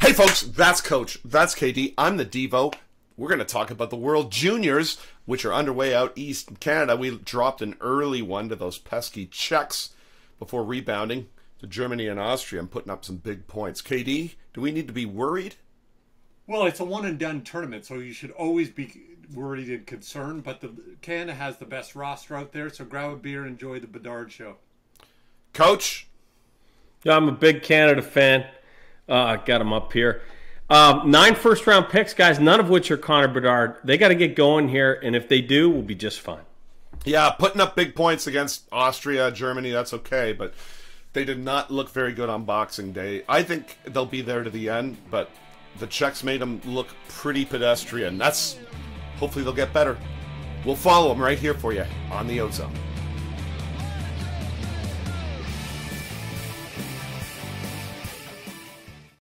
Hey, folks, that's Coach. That's KD. I'm the Devo. We're going to talk about the World Juniors, which are underway out east in Canada. We dropped an early one to those pesky Czechs before rebounding to Germany and Austria and putting up some big points. KD, do we need to be worried? Well, it's a one and done tournament, so you should always be worried and concerned. But the Canada has the best roster out there, so grab a beer and enjoy the Bedard show. Coach, Yeah, I'm a big Canada fan. Uh, got him up here. Um, nine first round picks, guys, none of which are Connor Bedard. They got to get going here, and if they do, we'll be just fine. yeah, putting up big points against Austria, Germany, that's okay, but they did not look very good on Boxing Day. I think they'll be there to the end, but the Czechs made them look pretty pedestrian. That's hopefully they'll get better. We'll follow them right here for you on the Ozone.